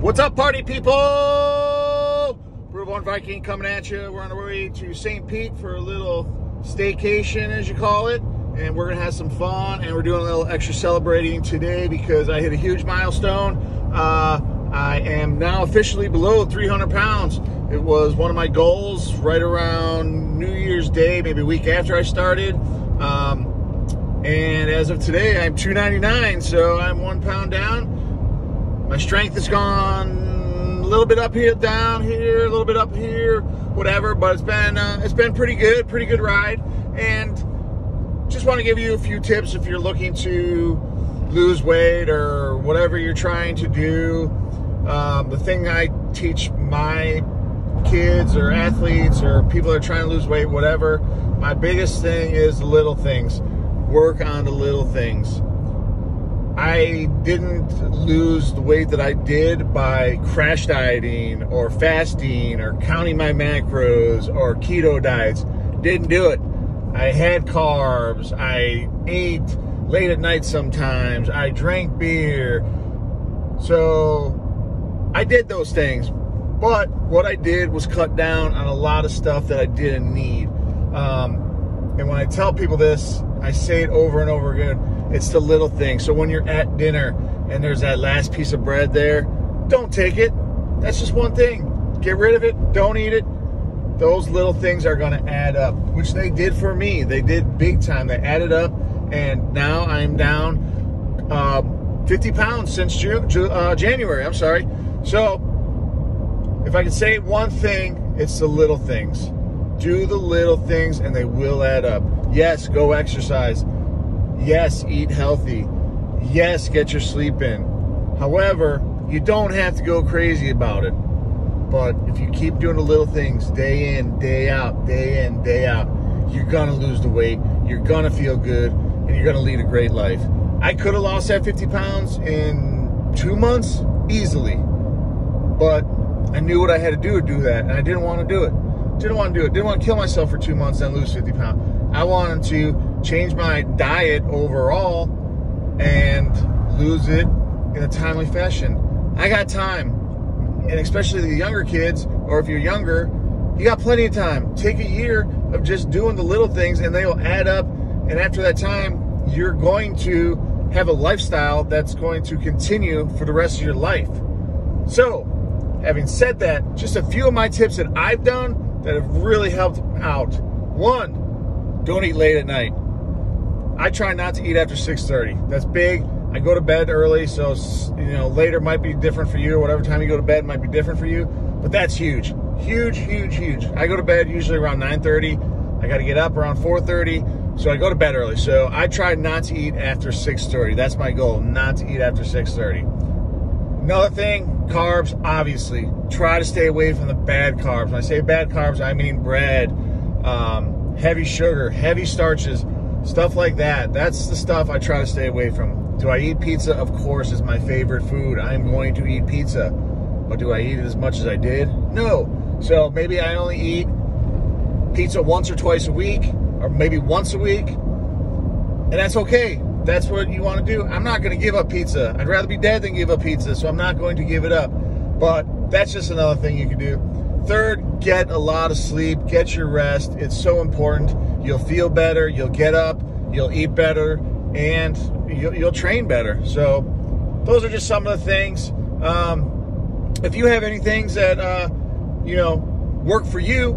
What's up, party people? Brutal Viking coming at you. We're on our way to St. Pete for a little staycation, as you call it. And we're going to have some fun. And we're doing a little extra celebrating today because I hit a huge milestone. Uh, I am now officially below 300 pounds. It was one of my goals right around New Year's Day, maybe a week after I started. Um, and as of today, I'm 299, so I'm one pound down my strength has gone a little bit up here, down here, a little bit up here, whatever. But it's been uh, it's been pretty good, pretty good ride. And just want to give you a few tips if you're looking to lose weight or whatever you're trying to do. Um, the thing I teach my kids or athletes or people that are trying to lose weight, whatever, my biggest thing is the little things. Work on the little things I didn't lose the weight that I did by crash dieting or fasting or counting my macros or keto diets. Didn't do it. I had carbs. I ate late at night sometimes. I drank beer. So I did those things. But what I did was cut down on a lot of stuff that I didn't need. Um, and when I tell people this, I say it over and over again it's the little things. So when you're at dinner and there's that last piece of bread there, don't take it. That's just one thing. Get rid of it. Don't eat it. Those little things are going to add up, which they did for me. They did big time. They added up, and now I'm down uh, 50 pounds since June, uh, January. I'm sorry. So if I could say one thing, it's the little things. Do the little things, and they will add up. Yes, go exercise Yes, eat healthy. Yes, get your sleep in. However, you don't have to go crazy about it. But if you keep doing the little things day in, day out, day in, day out, you're gonna lose the weight, you're gonna feel good, and you're gonna lead a great life. I could have lost that 50 pounds in two months easily, but I knew what I had to do to do that, and I didn't want to do it. Didn't want to do it. Didn't want to kill myself for two months and lose 50 pounds. I wanted to change my diet overall and lose it in a timely fashion. I got time. And especially the younger kids, or if you're younger, you got plenty of time. Take a year of just doing the little things and they will add up. And after that time, you're going to have a lifestyle that's going to continue for the rest of your life. So, having said that, just a few of my tips that I've done that have really helped out. One, don't eat late at night. I try not to eat after 6:30. That's big. I go to bed early, so you know later might be different for you. Or whatever time you go to bed might be different for you, but that's huge, huge, huge, huge. I go to bed usually around 9:30. I got to get up around 4:30, so I go to bed early. So I try not to eat after 6:30. That's my goal, not to eat after 6:30. Another thing, carbs. Obviously, try to stay away from the bad carbs. When I say bad carbs, I mean bread. Um, heavy sugar, heavy starches, stuff like that. That's the stuff I try to stay away from. Do I eat pizza? Of course, is my favorite food. I'm going to eat pizza. But do I eat it as much as I did? No. So maybe I only eat pizza once or twice a week, or maybe once a week. And that's okay. That's what you want to do. I'm not going to give up pizza. I'd rather be dead than give up pizza, so I'm not going to give it up. But that's just another thing you can do. Third, get a lot of sleep, get your rest. It's so important. You'll feel better, you'll get up, you'll eat better, and you'll, you'll train better. So, those are just some of the things. Um, if you have any things that, uh, you know, work for you,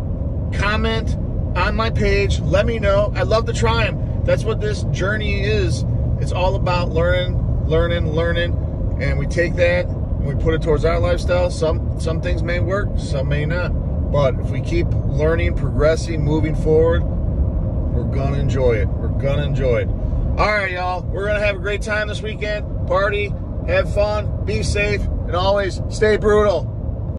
comment on my page. Let me know. I love to try them. That's what this journey is. It's all about learning, learning, learning. And we take that we put it towards our lifestyle, some some things may work, some may not. But if we keep learning, progressing, moving forward, we're gonna enjoy it. We're gonna enjoy it. All right, y'all. We're gonna have a great time this weekend. Party, have fun, be safe, and always stay brutal.